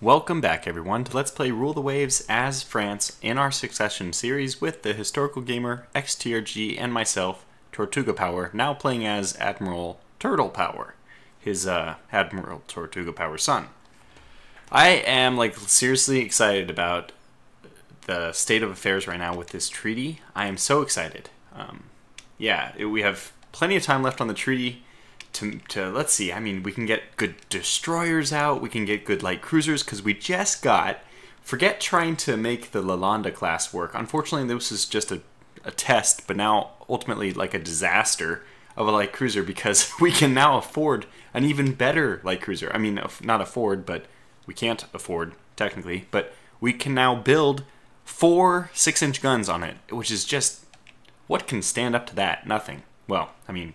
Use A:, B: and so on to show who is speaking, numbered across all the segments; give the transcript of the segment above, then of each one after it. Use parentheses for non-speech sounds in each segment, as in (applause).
A: Welcome back, everyone, to Let's Play Rule the Waves as France in our Succession series with the historical gamer XTRG and myself, Tortuga Power, now playing as Admiral Turtle Power, his uh, Admiral Tortuga Power son. I am like seriously excited about the state of affairs right now with this treaty. I am so excited. Um, yeah, it, we have plenty of time left on the treaty to, to let's see. I mean, we can get good destroyers out. We can get good light cruisers because we just got. Forget trying to make the Lalande class work. Unfortunately, this is just a, a test, but now ultimately like a disaster of a light cruiser because (laughs) we can now afford an even better light cruiser. I mean, not afford, but we can't afford technically, but we can now build four six-inch guns on it, which is just what can stand up to that? Nothing. Well, I mean,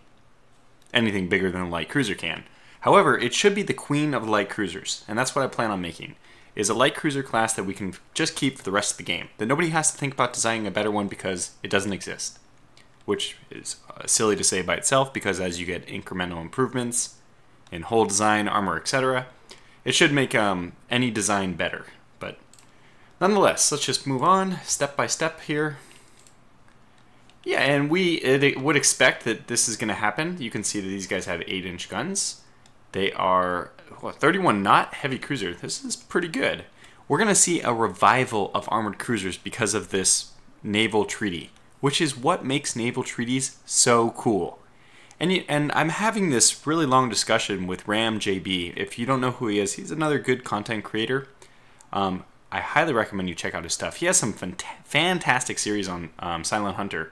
A: anything bigger than a light cruiser can. However, it should be the queen of light cruisers, and that's what I plan on making. Is a light cruiser class that we can just keep for the rest of the game. That nobody has to think about designing a better one because it doesn't exist. Which is uh, silly to say by itself because as you get incremental improvements in hull design, armor, etc., it should make um, any design better. But nonetheless, let's just move on step by step here. Yeah, and we it, would expect that this is going to happen. You can see that these guys have 8-inch guns. They are what, 31 knot heavy cruiser. This is pretty good. We're going to see a revival of armored cruisers because of this naval treaty, which is what makes naval treaties so cool. And, and I'm having this really long discussion with Ram JB. If you don't know who he is, he's another good content creator. Um, I highly recommend you check out his stuff. He has some fant fantastic series on um, Silent Hunter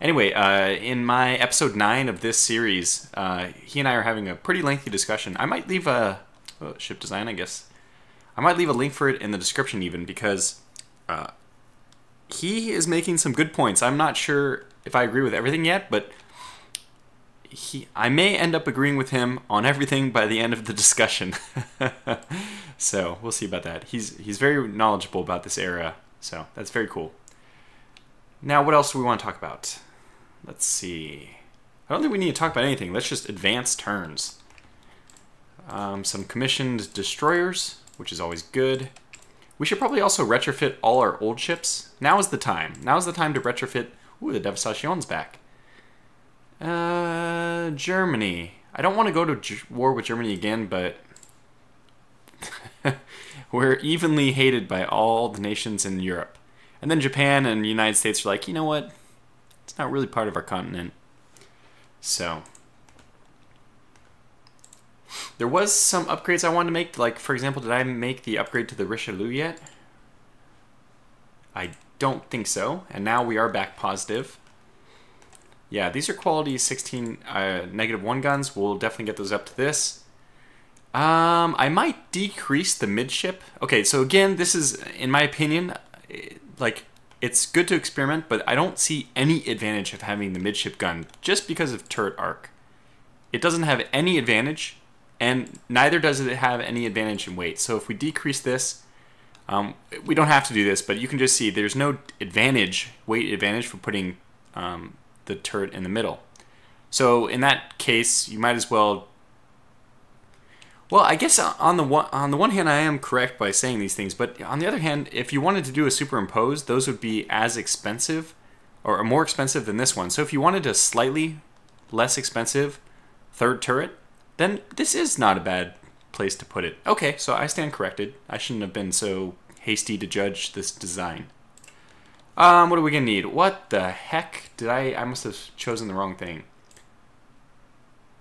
A: Anyway, uh, in my episode 9 of this series, uh, he and I are having a pretty lengthy discussion. I might leave a oh, ship design, I guess. I might leave a link for it in the description even because uh, he is making some good points. I'm not sure if I agree with everything yet, but he I may end up agreeing with him on everything by the end of the discussion. (laughs) so we'll see about that. He's he's very knowledgeable about this era, so that's very cool. Now, what else do we want to talk about? Let's see. I don't think we need to talk about anything. Let's just advance turns. Um, some commissioned destroyers, which is always good. We should probably also retrofit all our old ships. Now is the time. Now is the time to retrofit... Ooh, the Devastation's back. Uh, Germany. I don't want to go to war with Germany again, but... (laughs) we're evenly hated by all the nations in Europe. And then Japan and the United States are like, you know what? It's not really part of our continent. So there was some upgrades I wanted to make. Like, for example, did I make the upgrade to the Richelieu yet? I don't think so. And now we are back positive. Yeah, these are quality 16 uh, negative 1 guns. We'll definitely get those up to this. Um, I might decrease the midship. Okay, so again, this is, in my opinion, like it's good to experiment, but I don't see any advantage of having the midship gun just because of turret arc. It doesn't have any advantage, and neither does it have any advantage in weight. So if we decrease this, um, we don't have to do this, but you can just see there's no advantage, weight advantage for putting um, the turret in the middle. So in that case, you might as well well, I guess on the one on the one hand, I am correct by saying these things, but on the other hand, if you wanted to do a superimpose, those would be as expensive or more expensive than this one. So if you wanted a slightly less expensive third turret, then this is not a bad place to put it. Okay, so I stand corrected. I shouldn't have been so hasty to judge this design. Um, what are we gonna need? What the heck did I? I must have chosen the wrong thing.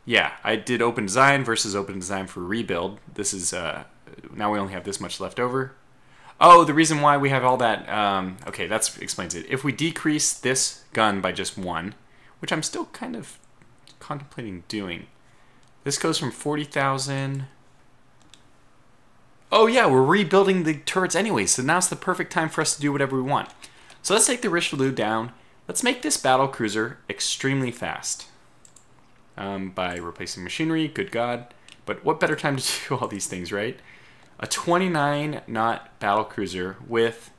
A: Yeah, I did open design versus open design for rebuild. This is, uh, now we only have this much left over. Oh, the reason why we have all that, um, okay, that explains it. If we decrease this gun by just one, which I'm still kind of contemplating doing, this goes from 40,000... Oh yeah, we're rebuilding the turrets anyway, so now's the perfect time for us to do whatever we want. So let's take the Richelieu down. Let's make this battle cruiser extremely fast um, by replacing machinery. Good God. But what better time to (laughs) do all these things, right? A 29 knot battle cruiser with.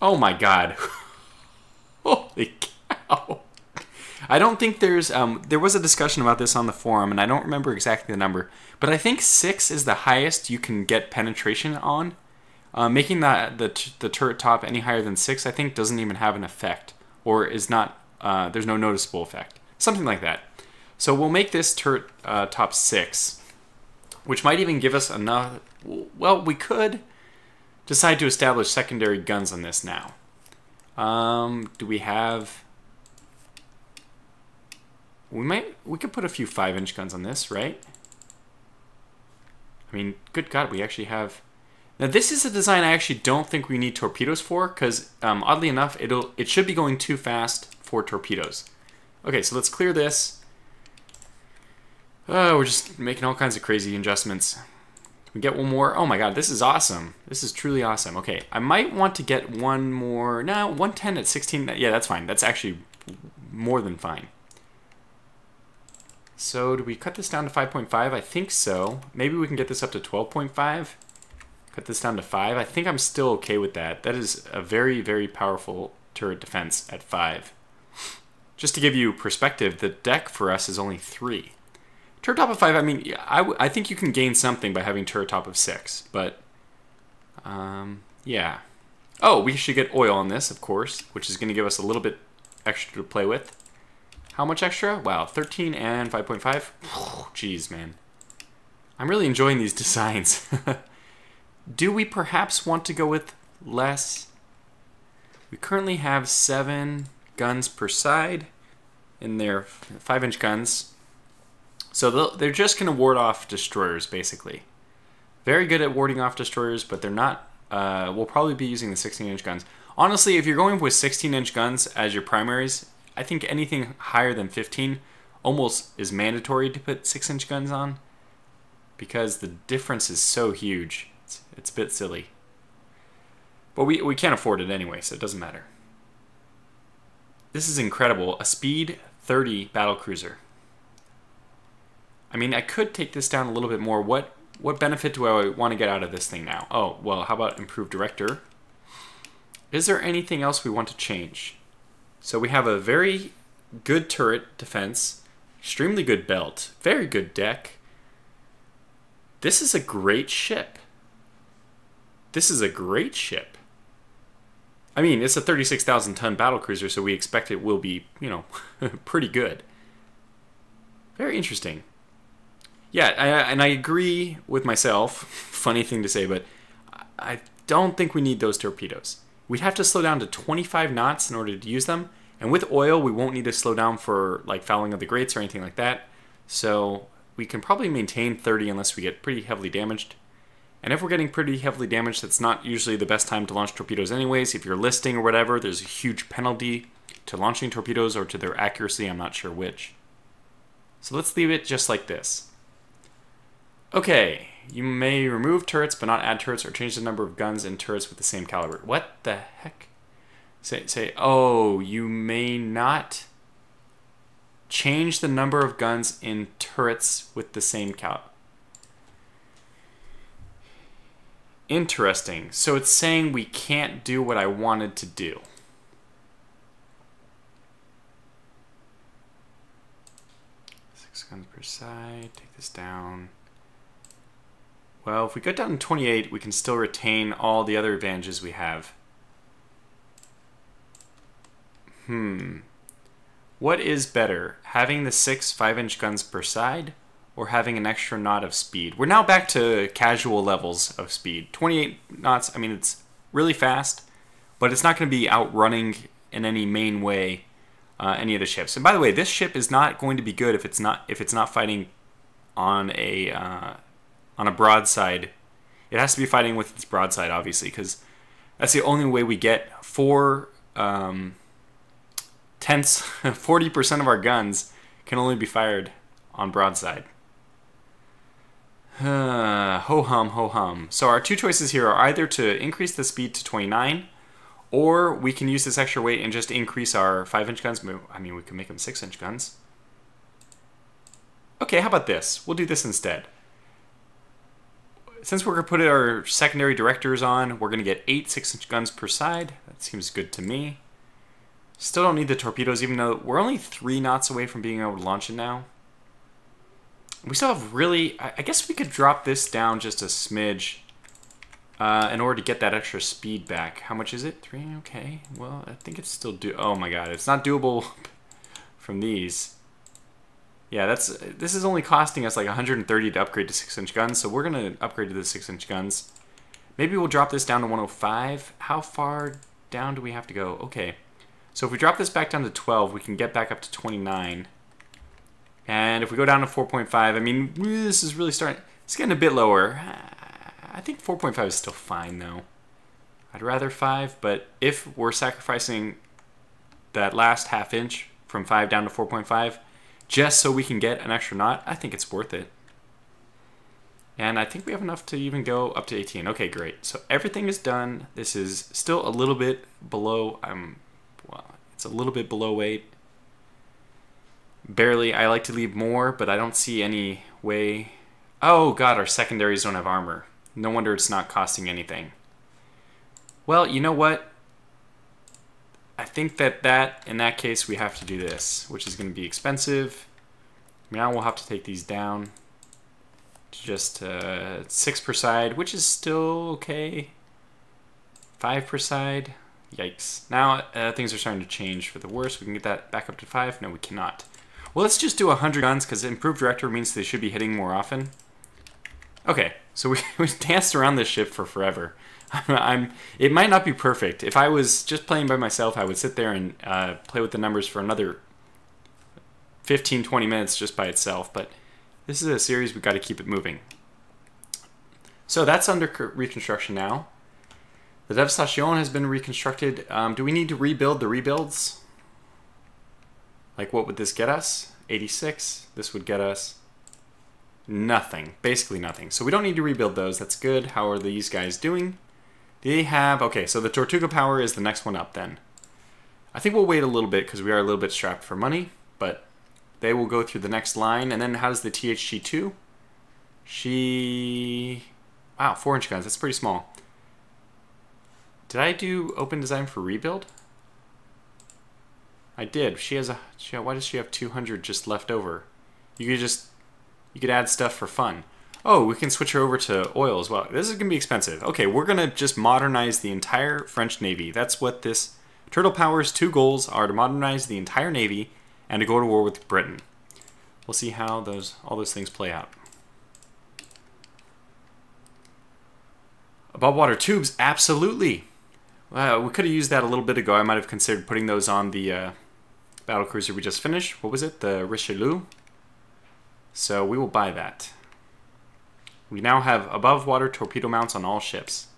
A: Oh my God. (laughs) Holy cow. I don't think there's. Um, there was a discussion about this on the forum, and I don't remember exactly the number, but I think six is the highest you can get penetration on. Uh, making that the t- the turret top any higher than six, I think, doesn't even have an effect, or is not. Uh, there's no noticeable effect, something like that. So we'll make this turret uh, top six, which might even give us enough. Well, we could decide to establish secondary guns on this now. Um, do we have? We might. We could put a few five-inch guns on this, right? I mean, good God, we actually have. Now this is a design I actually don't think we need torpedoes for, because um, oddly enough, it'll it should be going too fast for torpedoes. Okay, so let's clear this. Oh, we're just making all kinds of crazy adjustments. We get one more. Oh my god, this is awesome. This is truly awesome. Okay, I might want to get one more. No, 110 at 16. Yeah, that's fine. That's actually more than fine. So do we cut this down to 5.5? I think so. Maybe we can get this up to 12.5. Cut this down to 5. I think I'm still okay with that. That is a very, very powerful turret defense at 5. Just to give you perspective, the deck for us is only 3. Turret top of 5, I mean, I, I think you can gain something by having turret top of 6, but, um, yeah. Oh, we should get oil on this, of course, which is going to give us a little bit extra to play with. How much extra? Wow, 13 and 5.5. (sighs) Jeez, man. I'm really enjoying these (laughs) designs. (laughs) Do we perhaps want to go with less? We currently have seven guns per side in their 5-inch guns. So they're just going to ward off destroyers, basically. Very good at warding off destroyers, but they're not... Uh, we'll probably be using the 16-inch guns. Honestly, if you're going with 16-inch guns as your primaries, I think anything higher than 15 almost is mandatory to put 6-inch guns on because the difference is so huge. It's, it's a bit silly. But we, we can't afford it anyway, so it doesn't matter. This is incredible. A speed 30 battle cruiser. I mean, I could take this down a little bit more. What what benefit do I want to get out of this thing now? Oh, well, how about improved director? Is there anything else we want to change? So we have a very good turret defense, extremely good belt, very good deck. This is a great ship. This is a great ship. I mean, it's a 36,000 ton battle cruiser, so we expect it will be, you know, (laughs) pretty good. Very interesting. Yeah, I, and I agree with myself. Funny thing to say, but I don't think we need those torpedoes. We'd have to slow down to 25 knots in order to use them. And with oil, we won't need to slow down for like fouling of the grates or anything like that. So we can probably maintain 30 unless we get pretty heavily damaged. And if we're getting pretty heavily damaged, that's not usually the best time to launch torpedoes anyways. If you're listing or whatever, there's a huge penalty to launching torpedoes or to their accuracy, I'm not sure which. So let's leave it just like this. Okay, you may remove turrets but not add turrets or change the number of guns and turrets with the same caliber. What the heck? Say, say, oh, you may not change the number of guns in turrets with the same caliber. Interesting. So it's saying we can't do what I wanted to do. Six guns per side. Take this down. Well, if we go down to 28, we can still retain all the other advantages we have. Hmm. What is better, having the six 5-inch guns per side, or having an extra knot of speed? We're now back to casual levels of speed. 28 knots, I mean, it's really fast, but it's not going to be outrunning in any main way uh, any of the ships. And by the way, this ship is not going to be good if it's not if it's not fighting on a uh, on a broadside. It has to be fighting with its broadside, obviously, because that's the only way we get four um, tenths, (laughs) 40% of our guns can only be fired on broadside. Uh, (sighs) ho hum, ho hum. So our two choices here are either to increase the speed to 29, or we can use this extra weight and just increase our 5-inch guns. I mean, we can make them 6-inch guns. Okay, how about this? We'll do this instead since we're going to put our secondary directors on, we're going to get eight 6-inch guns per side. That seems good to me. Still don't need the torpedoes, even though we're only three knots away from being able to launch it now. We still have really... I guess we could drop this down just a smidge uh, in order to get that extra speed back. How much is it? Three? Okay. Well, I think it's still do... Oh my god, it's not doable (laughs) from these. Yeah, that's this is only costing us like 130 to upgrade to 6-inch guns, so we're going to upgrade to the 6-inch guns. Maybe we'll drop this down to 105. How far down do we have to go? Okay. So if we drop this back down to 12, we can get back up to 29. And if we go down to 4.5, I mean, this is really starting... It's getting a bit lower. I think 4.5 is still fine, though. I'd rather 5, but if we're sacrificing that last half inch from 5 down to 4.5, just so we can get an extra knot, I think it's worth it. And I think we have enough to even go up to 18. Okay, great. So everything is done. This is still a little bit below, I'm, well, it's a little bit below weight. Barely. I like to leave more, but I don't see any way. Oh god, our secondaries don't have armor. No wonder it's not costing anything. Well, you know what? I think that that, in that case, we have to do this, which is going to be expensive. Now we'll have to take these down to just uh, 6 per side, which is still okay. 5 per side. Yikes. Now uh, things are starting to change for the worse. We can get that back up to 5. No, we cannot. Well, let's just do 100 guns, because improved director means they should be hitting more often. Okay, so we, (laughs) we danced around this ship for forever. (laughs) I'm, it might not be perfect. If I was just playing by myself, I would sit there and uh, play with the numbers for another 15, 20 minutes just by itself. But this is a series, we've got to keep it moving. So that's under reconstruction now. The Devastation has been reconstructed. Um, do we need to rebuild the rebuilds? Like what would this get us? 86. This would get us nothing. Basically nothing. So we don't need to rebuild those. That's good. How are these guys doing? They have... Okay, so the Tortuga Power is the next one up then. I think we'll wait a little bit because we are a little bit strapped for money. But they will go through the next line. And then how's the THG2? She... Wow, 4-inch guns. That's pretty small. Did I do open design for rebuild? I did. She has a. She, why does she have 200 just left over? You could just. You could add stuff for fun. Oh, we can switch her over to oil as well. This is going to be expensive. Okay, we're going to just modernize the entire French Navy. That's what this Turtle Power's two goals are to modernize the entire Navy and to go to war with Britain. We'll see how those all those things play out. Above water tubes, absolutely. Uh, we could have used that a little bit ago. I might have considered putting those on the uh, battle cruiser we just finished. What was it? The Richelieu? So we will buy that. We now have above water torpedo mounts on all ships.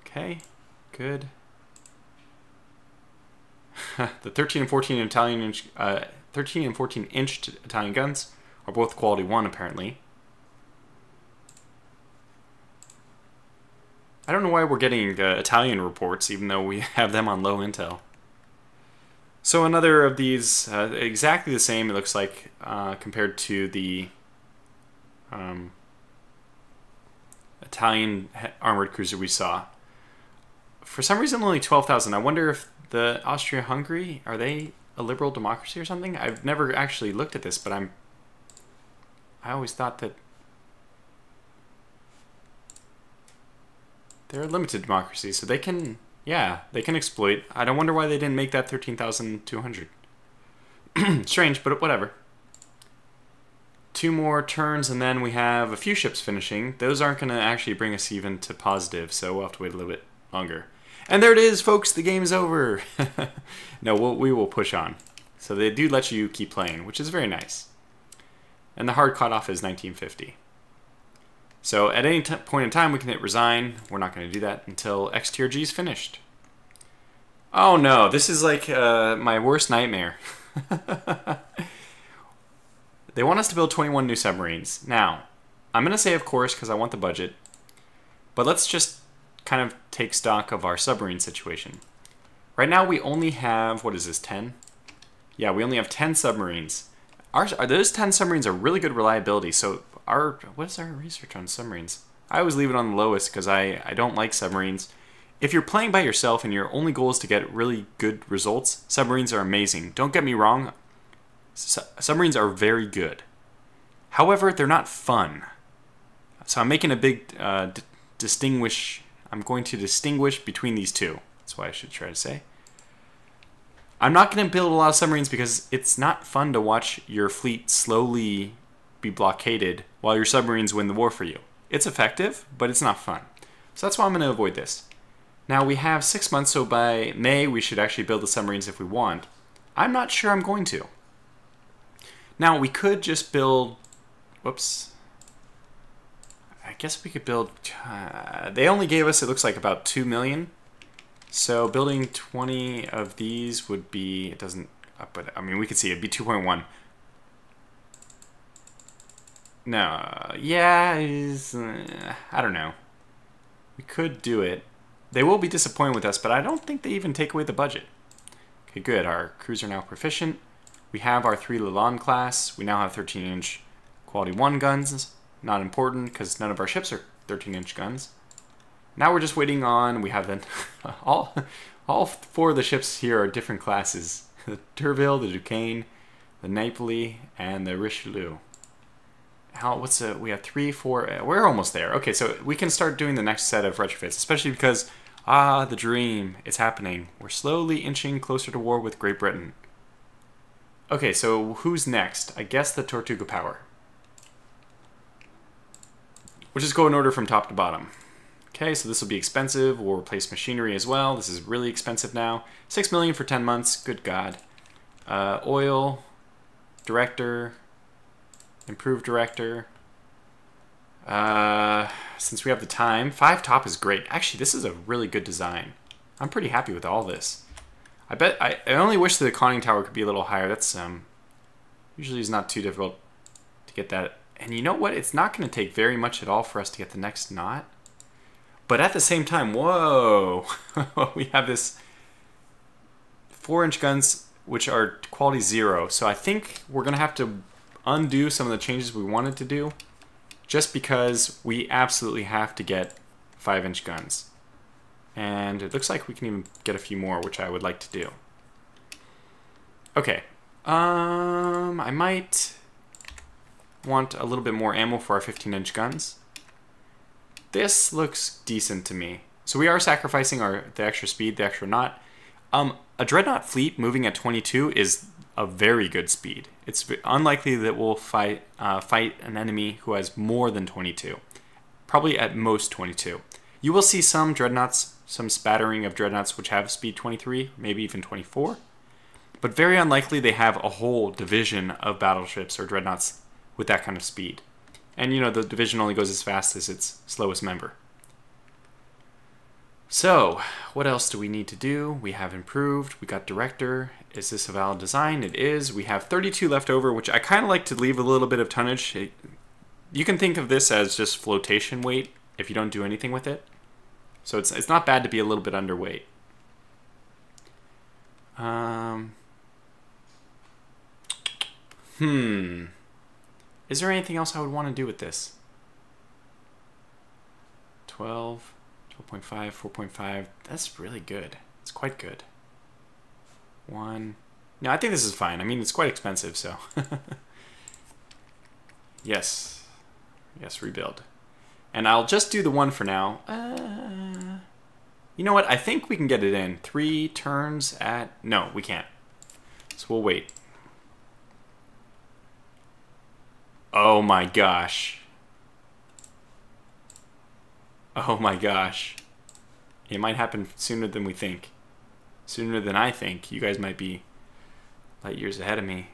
A: Okay, good. (laughs) the 13 and 14 Italian inch, uh, 13 and 14 inch Italian guns are both quality one apparently. I don't know why we're getting uh, Italian reports, even though we (laughs) have them on low intel. So another of these, uh, exactly the same, it looks like, uh, compared to the um, Italian armored cruiser we saw. For some reason, only 12,000. I wonder if the Austria-Hungary, are they a liberal democracy or something? I've never actually looked at this, but I'm... I always thought that They're a limited democracy, so they can, yeah, they can exploit. I don't wonder why they didn't make that 13,200. (clears throat) Strange, but whatever. Two more turns, and then we have a few ships finishing. Those aren't going to actually bring us even to positive, so we'll have to wait a little bit longer. And there it is, folks. The game's over. (laughs) no, we'll, we will push on. So they do let you keep playing, which is very nice. And the hard cutoff is 1950. So at any point in time, we can hit resign. We're not going to do that until XTRG is finished. Oh no, this is like uh, my worst nightmare. (laughs) they want us to build 21 new submarines. Now, I'm going to say of course because I want the budget, but let's just kind of take stock of our submarine situation. Right now we only have, what is this, 10? Yeah, we only have 10 submarines. Our, those 10 submarines are really good reliability, so our what is our research on submarines? I always leave it on the lowest because I, I don't like submarines. if you're playing by yourself and your only goal is to get really good results, submarines are amazing. Don't get me wrong, su- submarines are very good. However, they're not fun. So I'm making a big uh, distinguish. I'm going to distinguish between these two. That's what I should try to say. I'm not going to build a lot of submarines because it's not fun to watch your fleet slowly be blockaded while your submarines win the war for you. It's effective, but it's not fun. So that's why I'm going to avoid this. Now we have six months, so by May we should actually build the submarines if we want. I'm not sure I'm going to. Now we could just build, whoops. I guess we could build, uh, they only gave us, it looks like about 2 million. So building 20 of these would be, it doesn't, uh, but I mean we could see it'd be 2.1. No, yeah, uh, I don't know. We could do it. They will be disappointed with us, but I don't think they even take away the budget. Okay, good. Our crews are now proficient. We have our 3 Lalande class. We now have 13-inch quality 1 guns. Not important, because none of our ships are 13-inch guns. Now we're just waiting on... We have then (laughs) all, all four of the ships here are different classes. (laughs) The D'Urville, the Duquesne, the Napoli, and the Richelieu. How, what's it? we have three, four, uh, we're almost there. Okay, so we can start doing the next set of retrofits, especially because, ah, the dream, it's happening. We're slowly inching closer to war with Great Britain. Okay, so who's next? I guess the Tortuga Power. We'll just go in order from top to bottom. Okay, so this will be expensive. We'll replace machinery as well. This is really expensive now. Six million for 10 months, good God. Uh, oil, director, Improved director. Uh, since we have the time, five top is great. Actually, this is a really good design. I'm pretty happy with all this. I bet I, I only wish the conning tower could be a little higher. That's um usually is not too difficult to get that. And you know what? It's not going to take very much at all for us to get the next knot. But at the same time, whoa, (laughs) we have this four inch guns which are quality zero. So I think we're going to have to undo some of the changes we wanted to do just because we absolutely have to get 5 inch guns. And it looks like we can even get a few more, which I would like to do. Okay. Um, I might want a little bit more ammo for our 15 inch guns. This looks decent to me. So we are sacrificing our the extra speed, the extra knot. Um, a dreadnought fleet moving at 22 is a very good speed. It's unlikely that we'll fight uh, fight an enemy who has more than 22. Probably at most 22. You will see some dreadnoughts, some spattering of dreadnoughts which have speed 23, maybe even 24. But very unlikely they have a whole division of battleships or dreadnoughts with that kind of speed. And you know, the division only goes as fast as its slowest member. So, what else do we need to do? We have improved, we got director. Is this a valid design? It is. We have 32 left over, which I kind of like to leave a little bit of tonnage. It, you can think of this as just flotation weight if you don't do anything with it. So it's, it's not bad to be a little bit underweight. Um, hmm. Is there anything else I would want to do with this? 12. 12.5, 4.5. That's really good. It's quite good. One. No, I think this is fine. I mean, it's quite expensive, so. (laughs) yes. Yes, rebuild. And I'll just do the one for now. Uh, you know what? I think we can get it in. Three turns at... No, we can't. So we'll wait. Oh my gosh. Oh my gosh. It might happen sooner than we think. Sooner than I think. You guys might be light years ahead of me.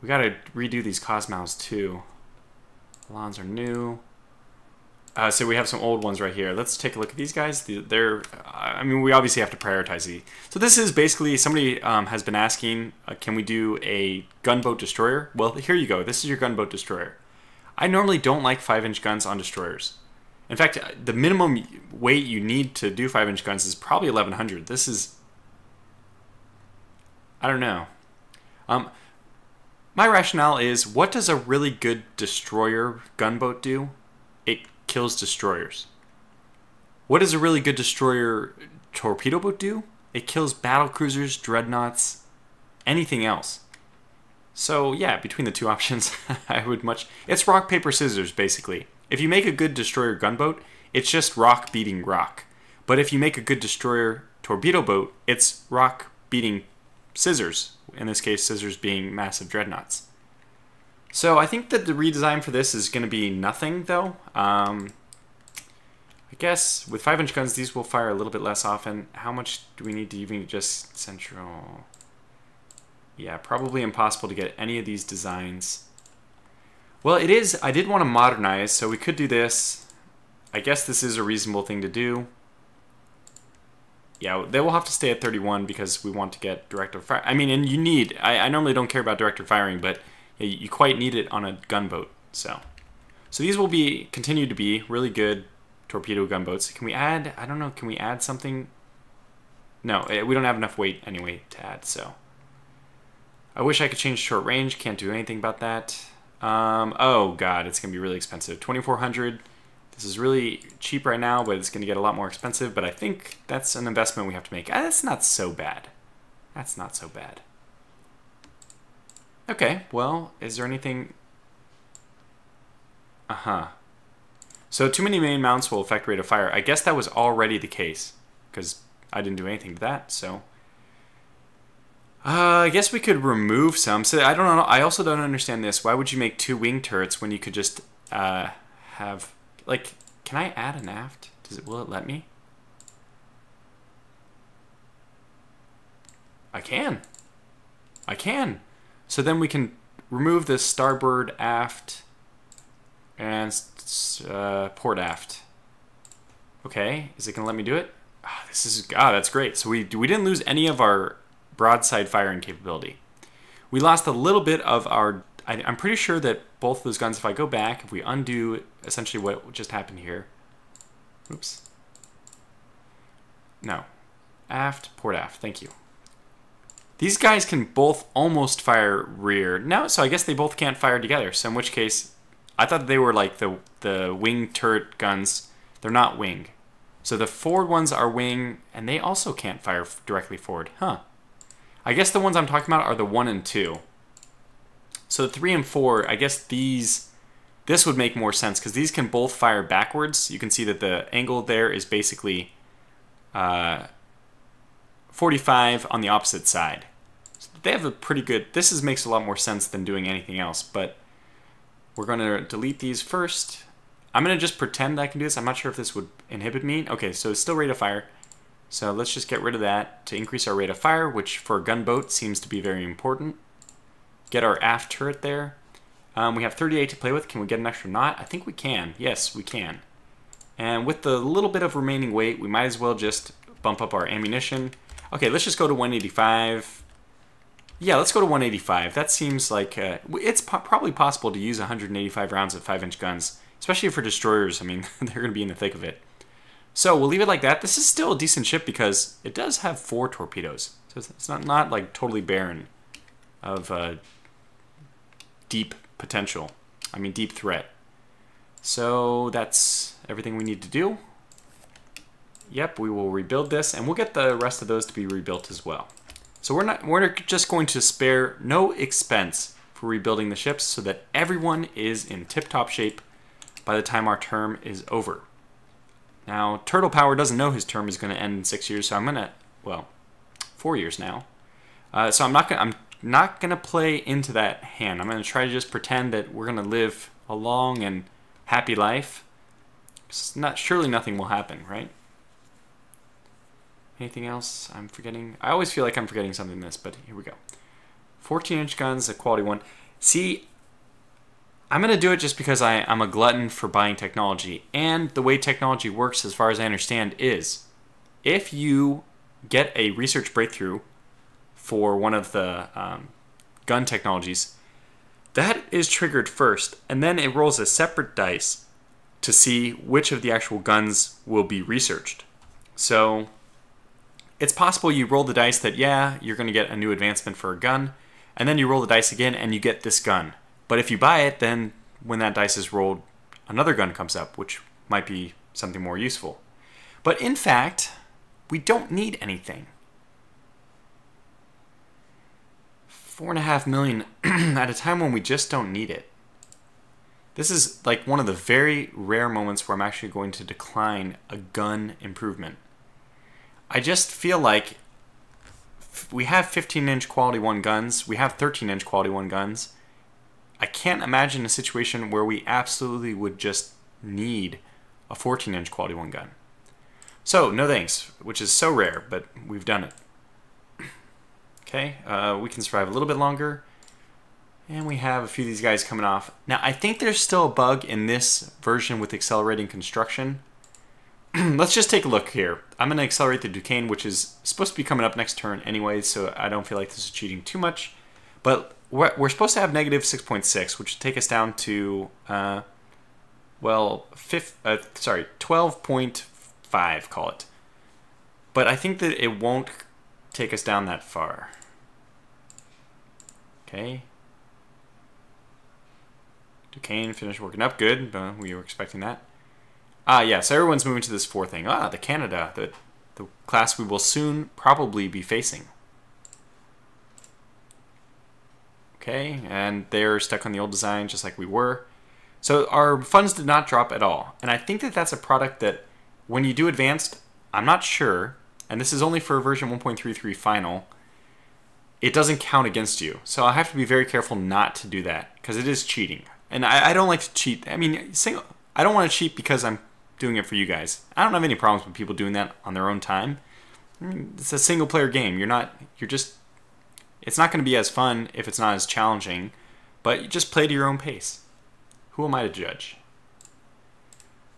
A: We gotta redo these Cosmaos too. The lawns are new. Uh, so we have some old ones right here. Let's take a look at these guys. They're, I mean, we obviously have to prioritize these. So this is basically, somebody um, has been asking, uh, can we do a gunboat destroyer? Well, here you go. This is your gunboat destroyer. I normally don't like 5-inch guns on destroyers. In fact, the minimum weight you need to do 5 inch guns is probably 1100. This is. I don't know. Um, my rationale is what does a really good destroyer gunboat do? It kills destroyers. What does a really good destroyer torpedo boat do? It kills battle cruisers, dreadnoughts, anything else. So yeah, between the two (laughs) options, I would much. It's rock paper scissors basically. If you make a good destroyer gunboat, it's just rock beating rock. But if you make a good destroyer torpedo boat, it's rock beating scissors. In this case, scissors being massive dreadnoughts. So I think that the redesign for this is going to be nothing, though. Um, I guess with 5-inch guns, these will fire a little bit less often. How much do we need to even just central... Yeah, probably impossible to get any of these designs. Well, it is. I did want to modernize, so we could do this. I guess this is a reasonable thing to do. Yeah, they will have to stay at 31 because we want to get directed fire. I mean, and you need. I, I normally don't care about directed firing, but you quite need it on a gunboat. So, so these will be continue to be really good torpedo gunboats. Can we add? I don't know. Can we add something? No, eh, we don't have enough weight anyway to add. So, I wish I could change short range. Can't do anything about that. Um, oh god, it's gonna be really expensive. 2400. This is really cheap right now, but it's gonna get a lot more expensive. But I think that's an investment we have to make. Ah, that's not so bad. That's not so bad. Okay, well, is there anything... Uh-huh. So too many main mounts will affect rate of fire. I guess that was already the case, because I didn't do anything to that, so... Uh, I guess we could remove some. So I don't know. I also don't understand this. Why would you make two wing turrets when you could just uh, have like? Can I add an aft? Does it? Will it let me? I can. I can. So then we can remove this starboard aft and uh, port aft. Okay, is it gonna let me do it? Oh, this is ah, that's great. So we we didn't lose any of our broadside firing capability. We lost a little bit of our. I, I'm pretty sure that both those guns. If I go back, if we undo essentially what just happened here. Oops. No, aft, port aft. Thank you. These guys can both almost fire rear. No, so I guess they both can't fire together. So in which case, I thought they were like the, the wing turret guns. They're not wing. So the forward ones are wing, and they also can't fire directly forward. Huh. I guess the ones I'm talking about are the 1 and 2. So the 3 and 4, I guess these... This would make more sense, because these can both fire backwards. You can see that the angle there is basically... Uh, 45 on the opposite side. So they have a pretty good, this is, makes a lot more sense than doing anything else, but we're going to delete these first. I'm going to just pretend I can do this. I'm not sure if this would inhibit me. Okay, so it's still rate of fire. So let's just get rid of that to increase our rate of fire, which for a gunboat seems to be very important. Get our aft turret there. Um, we have 38 to play with. Can we get an extra knot? I think we can. Yes, we can. And with the little bit of remaining weight, we might as well just bump up our ammunition. Okay, let's just go to 185. Yeah, let's go to 185. That seems like uh, it's po probably possible to use 185 rounds of 5-inch guns, especially for destroyers. I mean, (laughs) they're going to be in the thick of it. So we'll leave it like that. This is still a decent ship because it does have four torpedoes. So it's not, not like totally barren of uh, deep potential. I mean, deep threat. So that's everything we need to do. Yep, we will rebuild this, and we'll get the rest of those to be rebuilt as well. So we're not we're just going to spare no expense for rebuilding the ships so that everyone is in tip-top shape by the time our term is over. Now, Turtle Power doesn't know his term is going to end in six years, so I'm going to, well, four years now. Uh, so I'm not going I'm not going to play into that hand. I'm going to try to just pretend that we're going to live a long and happy life. It's not surely nothing will happen, right? Anything else I'm forgetting? I always feel like I'm forgetting something in this, but here we go. 14 inch guns, a quality one. See, I'm going to do it just because I, I'm a glutton for buying technology. And the way technology works, as far as I understand, is if you get a research breakthrough for one of the um, gun technologies, that is triggered first, and then it rolls a separate dice to see which of the actual guns will be researched. So it's possible you roll the dice that, yeah, you're going to get a new advancement for a gun, and then you roll the dice again and you get this gun. But if you buy it, then when that dice is rolled, another gun comes up, which might be something more useful. But in fact, we don't need anything. Four and a half million (clears throat) at a time when we just don't need it. This is like one of the very rare moments where I'm actually going to decline a gun improvement. I just feel like we have 15 inch quality 1 guns, we have 13 inch quality 1 guns. I can't imagine a situation where we absolutely would just need a 14 inch quality 1 gun. So, no thanks, which is so rare, but we've done it. (clears throat) Okay, uh, we can survive a little bit longer. And we have a few of these guys coming off. Now, I think there's still a bug in this version with accelerating construction. (clears throat) Let's just take a look here. I'm going to accelerate the Duquesne, which is supposed to be coming up next turn anyway, so I don't feel like this is cheating too much. But we're, supposed to have negative 6.6, which would take us down to, uh, well, fifth, uh, sorry, 12.5, call it. But I think that it won't take us down that far. Okay. Duquesne finished working up. Good. Uh, we were expecting that. Ah, yeah, so everyone's moving to this fourth thing. Ah, the Canada, the, the class we will soon probably be facing. Okay, and they're stuck on the old design just like we were. So our funds did not drop at all. And I think that that's a product that when you do advanced, I'm not sure, and this is only for version 1.33 final, it doesn't count against you. So I have to be very careful not to do that because it is cheating. And I, I, don't like to cheat. I mean, single, I don't want to cheat because I'm doing it for you guys. I don't have any problems with people doing that on their own time. I mean, it's a single player game. You're not, you're just, it's not going to be as fun if it's not as challenging, but just play to your own pace. Who am I to judge?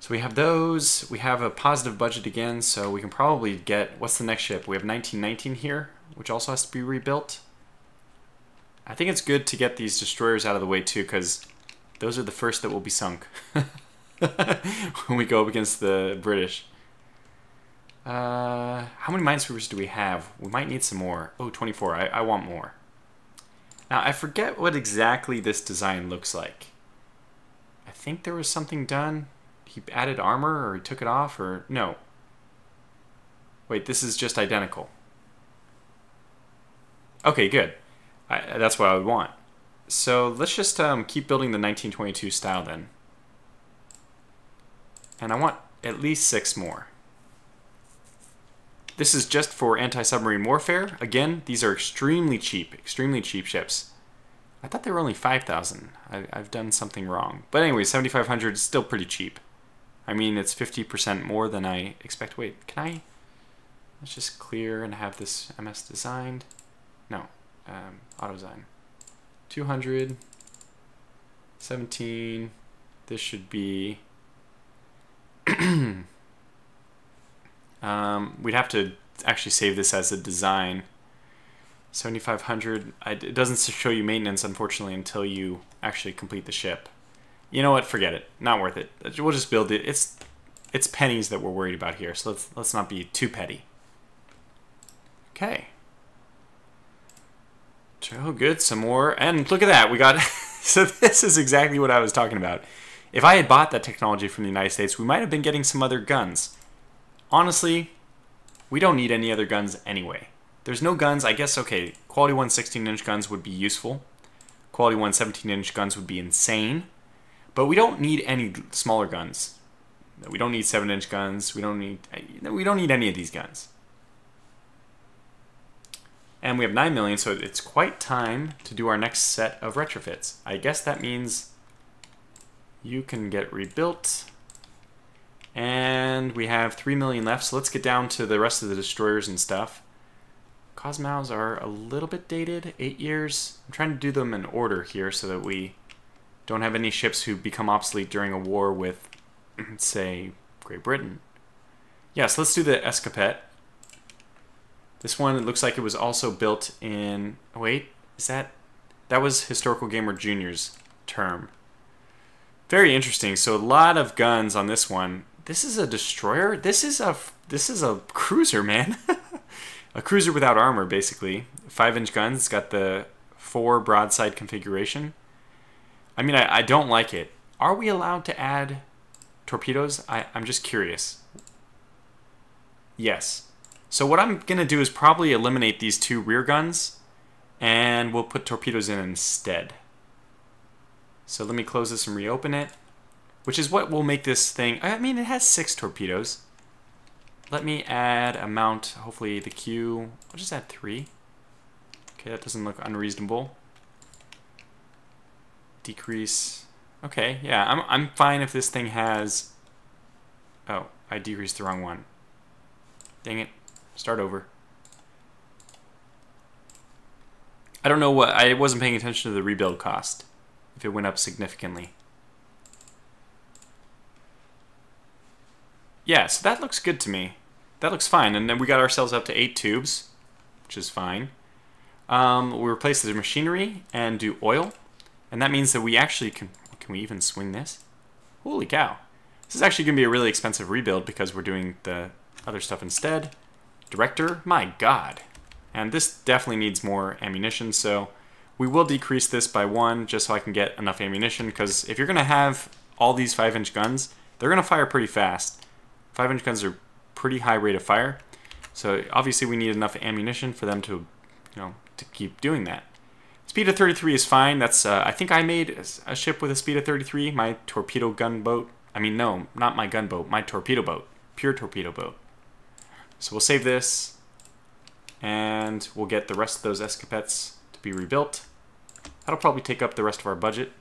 A: So we have those. We have a positive budget again, so we can probably get, what's the next ship? We have 1919 here, which also has to be rebuilt. I think it's good to get these destroyers out of the way too, because those are the first that will be sunk. (laughs) when we go up against the British. Uh, how many minesweepers do we have? We might need some more. Oh, 24. I, I want more. Now, I forget what exactly this design looks like. I think there was something done. He added armor, or he took it off, or... No. Wait, this is just identical. Okay, good. I, that's what I would want. So let's just um, keep building the 1922 style then. And I want at least six more. This is just for anti-submarine warfare. Again, these are extremely cheap, extremely cheap ships. I thought they were only 5,000. I've done something wrong. But anyway, 7,500 is still pretty cheap. I mean, it's 50% more than I expect. Wait, can I... Let's just clear and have this MS designed. No, um, auto design. 200, 17. This should be (clears throat) um, we'd have to actually save this as a design. 7500 it doesn't show you maintenance unfortunately until you actually complete the ship. You know what? Forget it. Not worth it. We'll just build it. It's it's pennies that we're worried about here so let's let's not be too petty. Okay. Oh good. Some more. And look at that. We got (laughs) so this is exactly what i was talking about. If I had bought that technology from the United States, we might have been getting some other guns. Honestly, we don't need any other guns anyway. There's no guns, I guess, okay, quality 1 16-inch guns would be useful. Quality 1 17-inch guns would be insane. But we don't need any smaller guns. We don't need 7-inch guns. We don't need we don't need any of these guns. And we have 9 million, so it's quite time to do our next set of retrofits. I guess that means you can get rebuilt. And we have 3 million left, so let's get down to the rest of the destroyers and stuff. Cosmaos are a little bit dated, 8 years. I'm trying to do them in order here so that we don't have any ships who become obsolete during a war with, (clears throat) say, Great Britain. Yes, yeah, so let's do the Escopette. This one, it looks like it was also built in... Oh, wait, is that... That was Historical Gamer Junior's term. Very interesting. So a lot of guns on this one. This is a destroyer. This is a this is a cruiser, man. (laughs) a cruiser without armor, basically. Five inch guns. It's got the four broadside configuration. I mean, I, I don't like it. Are we allowed to add torpedoes? I, I'm just curious. Yes. So what I'm going to do is probably eliminate these two rear guns, and we'll put torpedoes in instead. So let me close this and reopen it, which is what will make this thing... I mean, it has six torpedoes. Let me add a mount, hopefully the Q... I'll just add three. Okay, that doesn't look unreasonable. Decrease... Okay, yeah, I'm, I'm fine if this thing has... Oh, I decreased the wrong one. Dang it. Start over. I don't know what... I wasn't paying attention to the rebuild cost. If it went up significantly. Yeah, so that looks good to me. That looks fine. And then we got ourselves up to eight tubes, which is fine. Um, we replace the machinery and do oil. And that means that we actually can... Can we even swing this? Holy cow. This is actually going to be a really expensive rebuild because we're doing the other stuff instead. Director, my god. And this definitely needs more ammunition, so we will decrease this by one just so I can get enough ammunition because if you're going to have all these 5-inch guns, they're going to fire pretty fast. 5-inch guns are pretty high rate of fire, so obviously we need enough ammunition for them to, you know, to keep doing that. Speed of 33 is fine. That's uh, I think I made a ship with a speed of 33. My torpedo gunboat. I mean, no, not my gunboat. My torpedo boat. Pure torpedo boat. So we'll save this, and we'll get the rest of those Escopettes to be rebuilt. That'll probably take up the rest of our budget.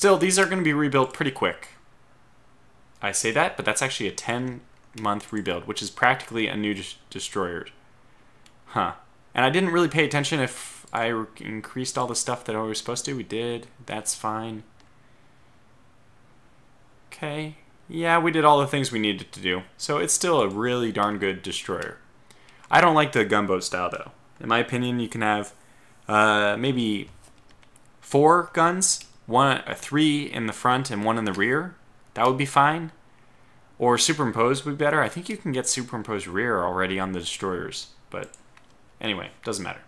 A: Still, these are going to be rebuilt pretty quick. I say that, but that's actually a 10-month rebuild, which is practically a new destroyer. Huh. And I didn't really pay attention if I increased all the stuff that I was supposed to. We did. That's fine. Okay. Yeah, we did all the things we needed to do. So it's still a really darn good destroyer. I don't like the gunboat style, though. In my opinion, you can have uh, maybe four guns, one, uh, three in the front and one in the rear. That would be fine. Or superimposed would be better. I think you can get superimposed rear already on the destroyers, but Anyway, doesn't matter.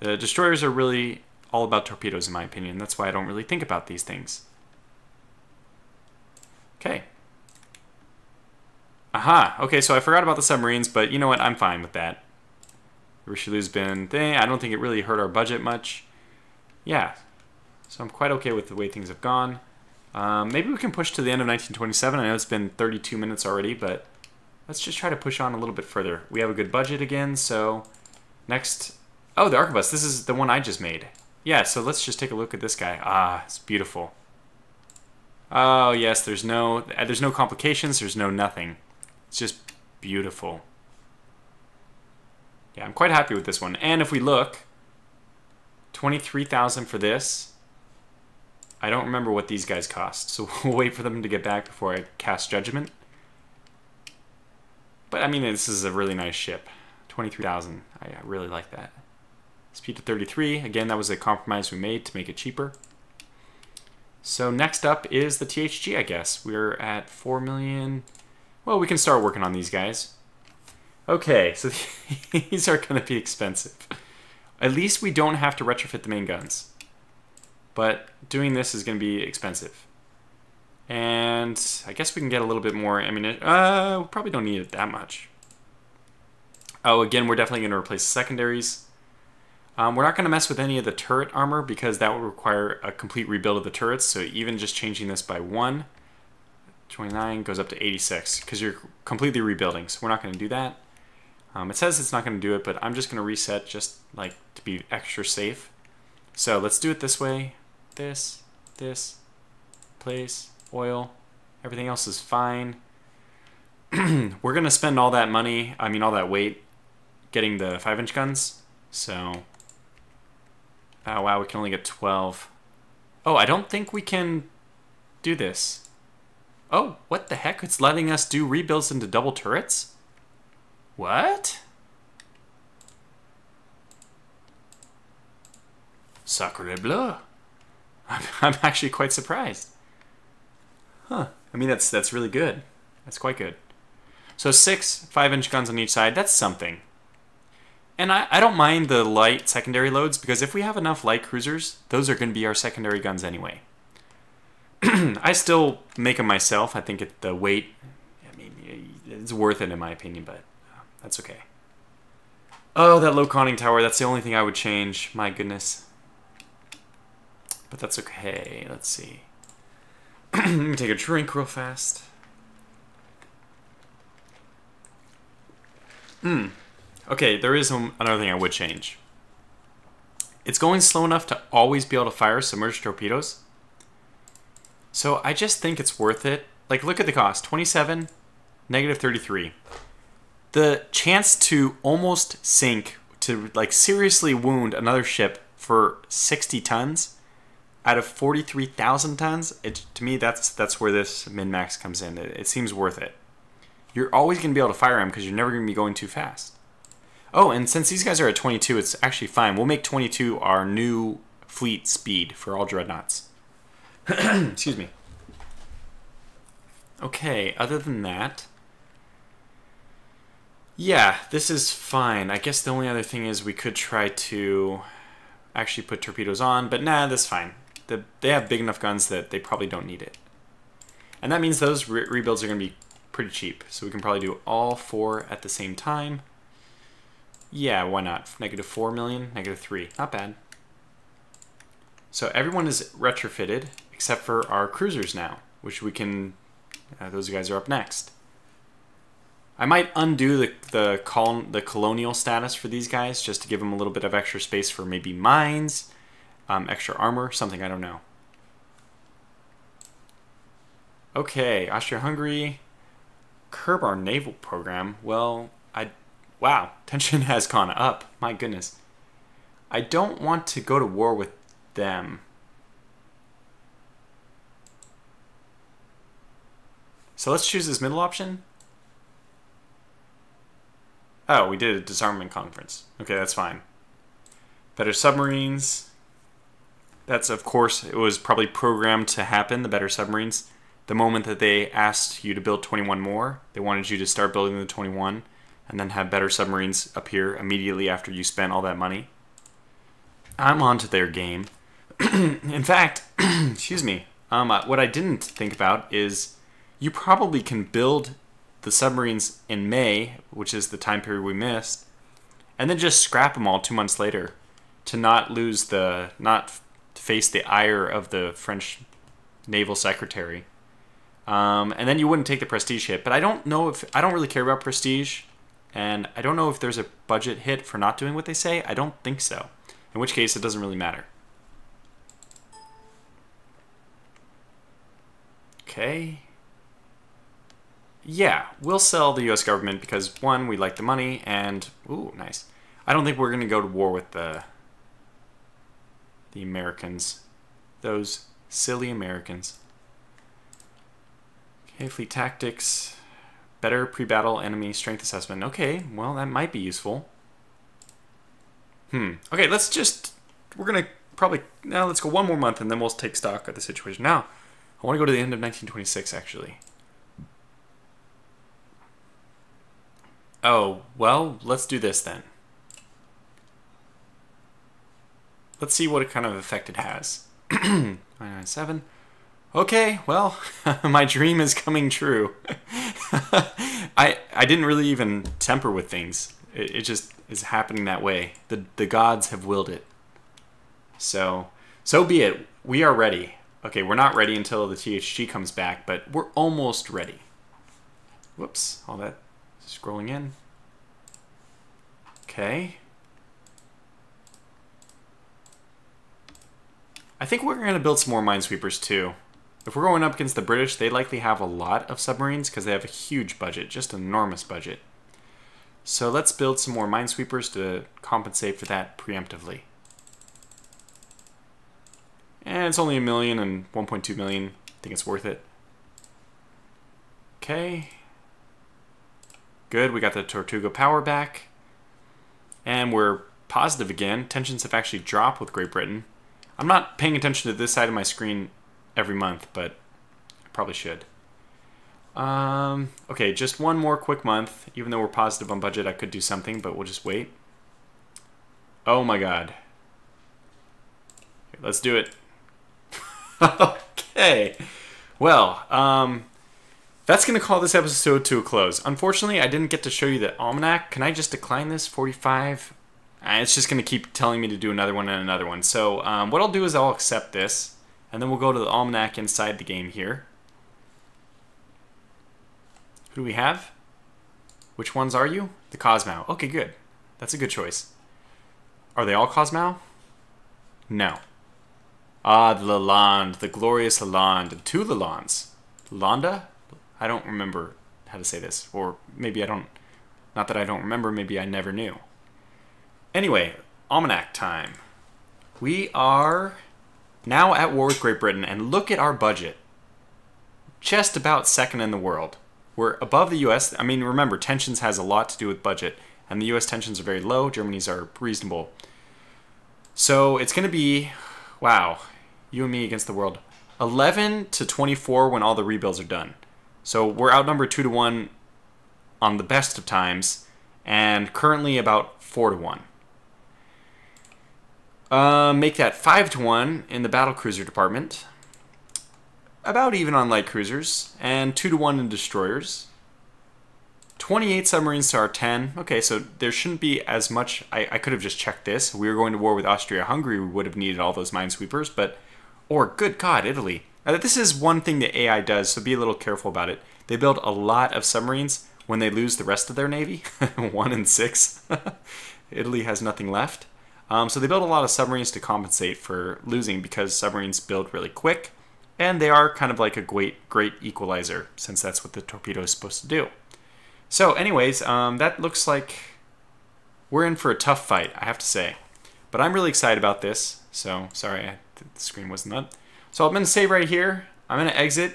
A: The destroyers are really all about torpedoes in my opinion. That's why I don't really think about these things. Okay. Aha. Okay, so I forgot about the submarines, but you know what? I'm fine with that. Richelieu's been thing. I don't think it really hurt our budget much. Yeah. So I'm quite okay with the way things have gone. Um, maybe we can push to the end of 1927. I know it's been 32 minutes already, but let's just try to push on a little bit further. We have a good budget again, so Next, oh, the arquebus. This is the one I just made. Yeah, so let's just take a look at this guy. Ah, it's beautiful. Oh, yes, there's no, there's no complications, there's no nothing. It's just beautiful. Yeah, I'm quite happy with this one. And if we look, 23,000 for this. I don't remember what these guys cost, so (laughs) we'll wait for them to get back before I cast judgment. But I mean, this is a really nice ship. 23,000. I really like that. Speed to 33. Again, that was a compromise we made to make it cheaper. So next up is the THG, I guess. We're at 4 million. Well, we can start working on these guys. Okay, so (laughs) these are going to be expensive. At least we don't have to retrofit the main guns. But doing this is going to be expensive. And I guess we can get a little bit more ammunition. Uh, we probably don't need it that much. Oh, again, we're definitely going to replace secondaries. Um, we're not going to mess with any of the turret armor because that would require a complete rebuild of the turrets. So even just changing this by one, 29 goes up to 86 because you're completely rebuilding. So we're not going to do that. Um, it says it's not going to do it, but I'm just going to reset just like to be extra safe. So let's do it this way. This, this, place, oil. Everything else is fine. (clears throat) we're going to spend all that money, I mean all that weight, getting the 5 inch guns. So, oh wow, we can only get 12. Oh, I don't think we can do this. Oh, what the heck? It's letting us do rebuilds into double turrets? What? Sacre bleu. I'm, (laughs) I'm actually quite surprised. Huh. I mean, that's that's really good. That's quite good. So six five-inch guns on each side, that's something. And I, I don't mind the light secondary loads because if we have enough light cruisers, those are going to be our secondary guns anyway. (clears throat) I still make them myself. I think it, the weight, I mean, it's worth it in my opinion, but uh, that's okay. Oh, that low conning tower, that's the only thing I would change. My goodness. But that's okay. Let's see. (clears throat) Let me take a drink real fast. Hmm. Okay, there is another thing I would change. It's going slow enough to always be able to fire submerged torpedoes. So I just think it's worth it. Like, look at the cost 27, negative 33. The chance to almost sink, to like seriously wound another ship for 60 tons out of 43,000 tons, it, to me, that's that's where this min max comes in. It, it seems worth it. You're always going to be able to fire them because you're never going to be going too fast. Oh, and since these guys are at 22, it's actually fine. We'll make 22 our new fleet speed for all dreadnoughts. (clears throat) Excuse me. Okay, other than that, yeah, this is fine. I guess the only other thing is we could try to actually put torpedoes on, but nah, that's fine. The, they have big enough guns that they probably don't need it. And that means those re rebuilds are going to be pretty cheap, so we can probably do all four at the same time. Yeah, why not? Negative 4 million, negative 3. Not bad. So everyone is retrofitted, except for our cruisers now, which we can... Uh, those guys are up next. I might undo the, the, col the colonial status for these guys, just to give them a little bit of extra space for maybe mines, um, extra armor, something, I don't know. Okay, Austria-Hungary, curb our naval program. Well, I Wow, (laughs) tension has gone up. My goodness. I don't want to go to war with them. So let's choose this middle option. Oh, we did a disarmament conference. Okay, that's fine. Better submarines. That's, of course, it was probably programmed to happen, the better submarines. The moment that they asked you to build 21 more, they wanted you to start building the 21 and then have better submarines appear immediately after you spent all that money. I'm onto their game. (clears throat) In fact, (clears throat) excuse me, um, uh, what I didn't think about is you probably can build the submarines in May, which is the time period we missed, and then just scrap them all two months later to not lose the, not face the ire of the French naval secretary. Um, and then you wouldn't take the prestige hit. But I don't know if I don't really care about prestige. And I don't know if there's a budget hit for not doing what they say. I don't think so. In which case, it doesn't really matter. Okay. Yeah, we'll sell the U.S. government because, one, we like the money, and, ooh, nice. I don't think we're going to go to war with the, the Americans. Those silly Americans. Okay, fleet tactics. Better pre-battle enemy strength assessment. Okay, well, that might be useful. Hmm. Okay, let's just... We're going to probably... Now, let's go one more month, and then we'll take stock of the situation. Now, I want to go to the end of 1926, actually. Oh, well, let's do this then. Let's see what kind of effect it has. (clears throat) 997. Okay, well, (laughs) my dream is coming true. (laughs) I I didn't really even temper with things. It, it just is happening that way. The the gods have willed it. So so be it. We are ready. Okay, we're not ready until the THG comes back, but we're almost ready. Whoops, all that scrolling in. Okay. I think we're going to build some more minesweepers too. If we're going up against the British, they likely have a lot of submarines because they have a huge budget, just enormous budget. So let's build some more minesweepers to compensate for that preemptively. And it's only a million and 1.2 million. I think it's worth it. Okay. Good, we got the Tortuga power back. And we're positive again. Tensions have actually dropped with Great Britain. I'm not paying attention to this side of my screen every month, but I probably should. Um, okay, just one more quick month. Even though we're positive on budget, I could do something, but we'll just wait. Oh my god. Okay, let's do it. (laughs) okay. Well, um, that's going to call this episode to a close. Unfortunately, I didn't get to show you the almanac. Can I just decline this? 45? Uh, it's just going to keep telling me to do another one and another one. So um, what I'll do is I'll accept this, and then we'll go to the almanac inside the game here. Who do we have? Which ones are you? The Cosmao. Okay, good. That's a good choice. Are they all Cosmao? No. Ah, the Lalande, the glorious Lalande. Two Lalandes. Landa? I don't remember how to say this. Or maybe I don't... Not that I don't remember, maybe I never knew. Anyway, Almanac time. We are now at war with Great Britain, and look at our budget. Just about second in the world. We're above the US. I mean, remember, tensions has a lot to do with budget, and the US tensions are very low, Germany's are reasonable. So it's going to be, wow, you and me against the world. 11 to 24 when all the rebuilds are done. So we're outnumbered 2 to 1 on the best of times, and currently about 4 to 1. Uh, make that 5 to 1 in the battle cruiser department. About even on light cruisers, and 2 to 1 in destroyers. 28 submarines to our 10. Okay, so there shouldn't be as much. I, I could have just checked this. we were going to war with Austria-Hungary, we would have needed all those minesweepers, but... Or, good God, Italy. Now, this is one thing the AI does, so be a little careful about it. They build a lot of submarines when they lose the rest of their navy. (laughs) one in six. (laughs) Italy has nothing left. Um, so they build a lot of submarines to compensate for losing because submarines build really quick, and they are kind of like a great, great equalizer, since that's what the torpedo is supposed to do. So, anyways, um, that looks like we're in for a tough fight, I have to say. But I'm really excited about this. So, sorry, I, the screen wasn't up. So I'm to save right here. I'm going to exit.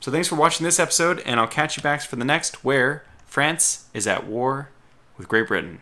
A: So thanks for watching this episode, and I'll catch you back for the next, where France is at war with Great Britain.